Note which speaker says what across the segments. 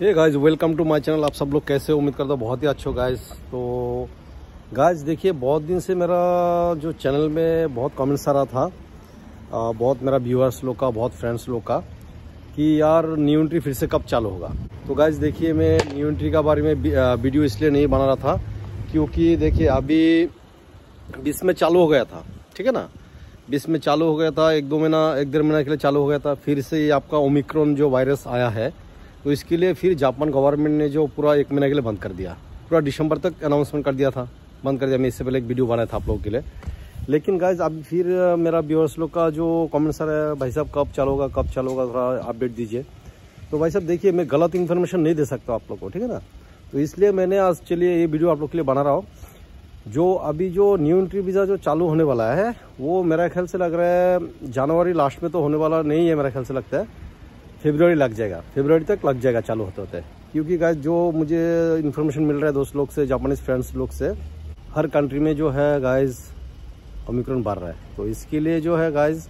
Speaker 1: Hey guys welcome to my channel आप सब लोग कैसे उम्मीद करता हूँ बहुत ही अच्छे हो गाइस तो गाइस देखिए बहुत दिन से मेरा जो चैनल में बहुत कमेंट्स आ रहा था आ, बहुत मेरा व्यूअर्स लोग का बहुत फ्रेंड्स लोग का कि यार न्यू एंट्री फिर से कब चालू होगा? तो गाइस देखिए मैं न्यू एंट्री का बारे में वीडियो इसलिए नहीं बना रहा था क्योंकि देखिए अभी बीस में चालू हो गया था ठीक है ना? बीस में चालू हो गया था एक दो महीना एक डेढ़ महीना के लिए चालू हो गया था फिर से ये आपका ओमिक्रॉन जो वायरस आया है तो इसके लिए फिर जापान गवर्नमेंट ने जो पूरा एक महीने के लिए बंद कर दिया। पूरा दिसंबर तक अनाउंसमेंट कर दिया था। बंद कर दिया। मैं इससे पहले एक वीडियो बनाया था आप लोगों के लिए। लेकिन गाइज़ अब फिर मेरा व्यूअर्स लोग का जो कमेंट सर है, भाई साहब कब चालू होगा, कब चालू होगा, थोड़ा अपडेट दीजिए। तो भाई साहब देखिए, मैं गलत इन्फॉर्मेशन नहीं दे सकता आप लोग को, ठीक है ना? तो इसलिए मैंने आज चलिए ये वीडियो आप लोग के लिए बना रहा हूँ। जो अभी जो न्यू एंट्री वीज़ा जो चालू होने वाला है, वो मेरा ख्याल से लग रहा है, जनवरी लास्ट में तो होने वाला नहीं है मेरा ख्याल से लगता है। फेब्रवरी लग जाएगा। फेब्रवरी तक लग जाएगा, चालू होते होते। क्योंकि गाइज़ जो मुझे इन्फॉर्मेशन मिल रहा है दोस्त लोग से जापानीज फ्रेंड्स लोग से, हर कंट्री में जो है गाइज़ ओमिक्रॉन बढ़ रहा है। तो इसके लिए जो है गाइज़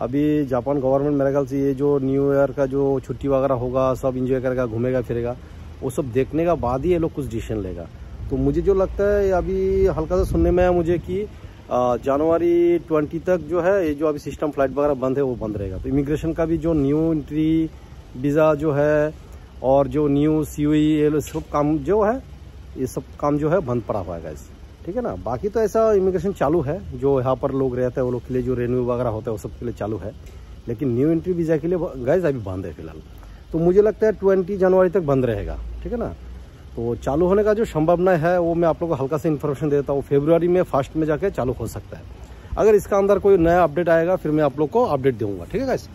Speaker 1: अभी जापान गवर्नमेंट मेरे ख्याल से ये जो न्यू ईयर का जो छुट्टी वगैरह होगा, सब इंजॉय करेगा, घूमेगा, फिरेगा, वो सब देखने का बाद ही ये लोग कुछ डिसीज़न लेगा। तो मुझे जो लगता है, अभी हल्का सा सुनने में आया मुझे कि जनवरी ट्वेंटी तक जो है, ये जो अभी सिस्टम फ़्लाइट वगैरह बंद है, वो बंद रहेगा। तो इमिग्रेशन का भी जो न्यू एंट्री वीज़ा जो है, और जो न्यू सी ये सब काम जो है, ये सब काम जो है बंद पड़ा हुआ है गैस ठीक है ना? बाकी तो ऐसा इमिग्रेशन चालू है, जो यहाँ पर लोग रहते हैं, वो लोग के लिए जो रेन्यू वगैरह होता है, वो सब के लिए चालू है। लेकिन न्यू एंट्री वीज़ा के लिए गैस अभी बंद है फ़िलहाल। तो मुझे लगता है ट्वेंटी जनवरी तक बंद रहेगा। ठीक है ना? तो चालू होने का जो संभावना है, वो मैं आप लोग को हल्का सा इन्फॉर्मेशन देता हूँ। फेब्रुआरी में फ़र्स्ट में जाके चालू हो सकता है। अगर इसका अंदर कोई नया अपडेट आएगा, फिर मैं आप लोग को अपडेट दूँगा, ठीक है गाइस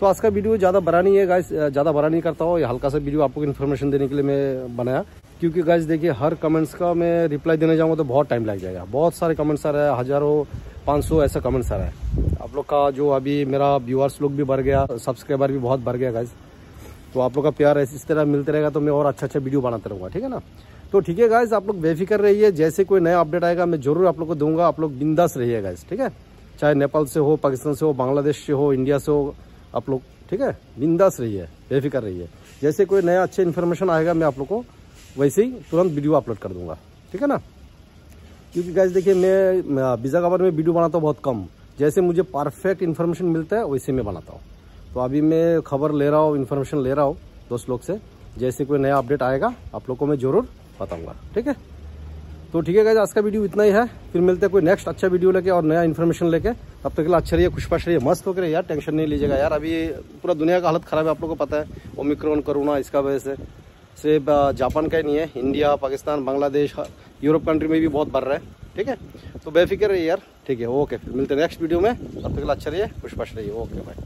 Speaker 1: तो आज का वीडियो ज़्यादा बड़ा नहीं है गाइस ज़्यादा बड़ा नहीं करता हूँ। हल्का सा वीडियो आपको इन्फॉर्मेशन देने के लिए मैं बनाया। क्योंकि गाइस देखिए, हर कमेंट्स का मैं रिप्लाई देने जाऊँगा तो बहुत टाइम लग जाएगा। बहुत सारे कमेंट्स आ रहे हैं, हज़ारों, पाँच सौ ऐसा कमेंट्स आ रहा है। आप लोग का जो अभी मेरा व्यूअर्स लोग भी बढ़ गया सब्सक्राइबर भी बहुत बढ़ गया गाइज़ तो आप लोग का प्यार इस तरह मिलते रहेगा तो मैं और अच्छा अच्छा वीडियो बनाते रहूँगा, ठीक है ना? तो ठीक है गाइज़ आप लोग बेफिक्र रहिए, जैसे कोई नया अपडेट आएगा, मैं ज़रूर आप लोग को दूँगा, आप लोग बिंदास रहिए गाइज़ ठीक है? चाहे नेपाल से हो, पाकिस्तान से हो, बांग्लादेश से हो, इंडिया से हो, आप लोग, ठीक है? बिंदास रहिए, बेफिक्र रहिए। जैसे कोई नया अच्छे इन्फॉर्मेशन आएगा, मैं आप लोग को वैसे ही तुरंत वीडियो अपलोड कर दूँगा, ठीक है ना? क्योंकि गाइज़ देखिए, मैं कवर में वीडियो बनाता हूँ बहुत कम। जैसे मुझे परफेक्ट इन्फॉर्मेशन मिलता है, वैसे मैं बनाता हूँ। तो अभी मैं खबर ले रहा हूँ इन्फॉर्मेशन ले रहा हूँ दोस्त लोग से। जैसे कोई नया अपडेट आएगा, आप लोग को मैं ज़रूर बताऊँगा। ठीक है? तो ठीक है आज का वीडियो इतना ही है। फिर मिलते हैं कोई नेक्स्ट अच्छा वीडियो लेके और नया इन्फॉर्मेशन लेके। तब तक के लिए अच्छा रहिए खुशपाश रहिए मस्त होकर यार टेंशन नहीं लीजिएगा यार। अभी पूरा दुनिया का हालत खराब है, आप लोग को पता है। ओमिक्रॉन कोरोना इसका वजह से। सिर्फ़ जापान का ही नहीं है India Pakistan, Bangladesh Europe country में भी बहुत बढ़ रहा है। ठीक है? तो बेफिक्र रहिए यार। ठीक है ओके फिर मिलते हैं नेक्स्ट वीडियो में। तब तक के लिए अच्छा रहिए खुशपाश रहिए ओके बाय